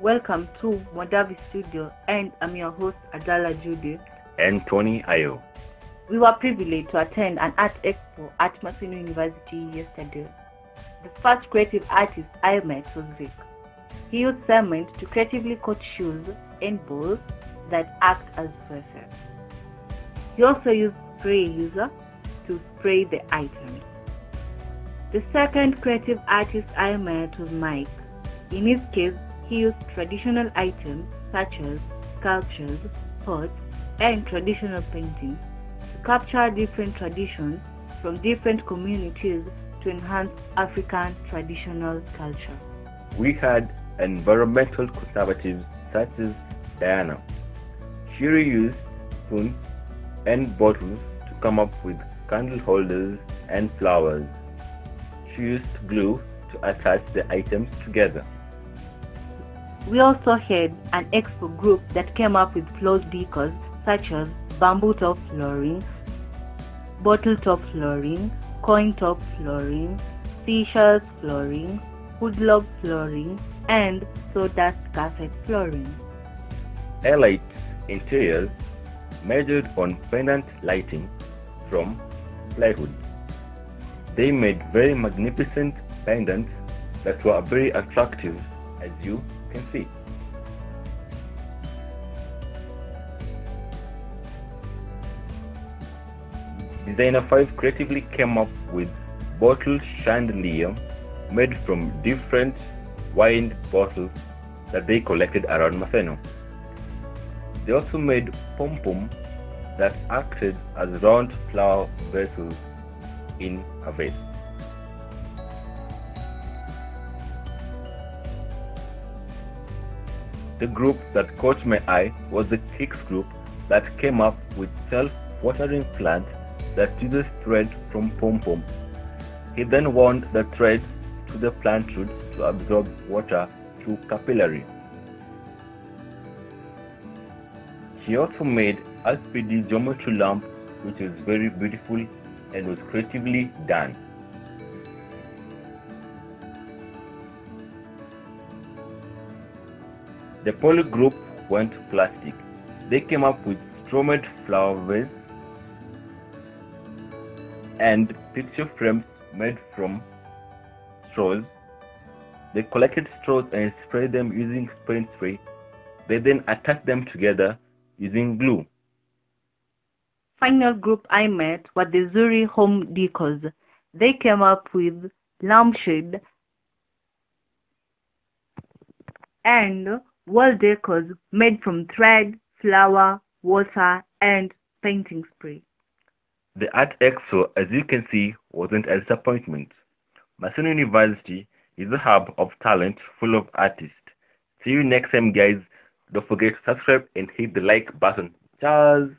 Welcome to Modavi Studio and I'm your host Adala Judy. and Tony Ayo. We were privileged to attend an art expo at Maseno University yesterday. The first creative artist I met was Vic. He used cement to creatively coat shoes and balls that act as surface. He also used spray user to spray the items. The second creative artist I met was Mike. In his case, he used traditional items such as sculptures, pots, and traditional paintings to capture different traditions from different communities to enhance African traditional culture. We had environmental conservatives such as Diana. She reused spoons and bottles to come up with candle holders and flowers. She used glue to attach the items together. We also had an expo group that came up with floor decors such as bamboo top flooring, bottle top flooring, coin top flooring, seashells flooring, woodlog flooring, and sawdust carpet flooring. Elite Interiors measured on pendant lighting from plywood. They made very magnificent pendants that were very attractive as you can see. Designer 5 creatively came up with bottle chandelier made from different wine bottles that they collected around Maseno. They also made pom-pom that acted as round flower vessels in a vase. The group that caught my eye was the Kicks group that came up with self-watering plant that uses thread from pom-pom. He then wound the thread to the plant root to absorb water through capillary. He also made SPD geometry lamp which is very beautiful and was creatively done. The poly group went plastic. They came up with straw-made flower vase and picture frames made from straws. They collected straws and sprayed them using paint spray. They then attached them together using glue. Final group I met were the Zuri Home Decors. They came up with lampshade and wall decors made from thread, flour, water, and painting spray. The Art Expo, as you can see, wasn't a disappointment. Maseno University is a hub of talent full of artists. See you next time guys. Don't forget to subscribe and hit the like button. Cheers!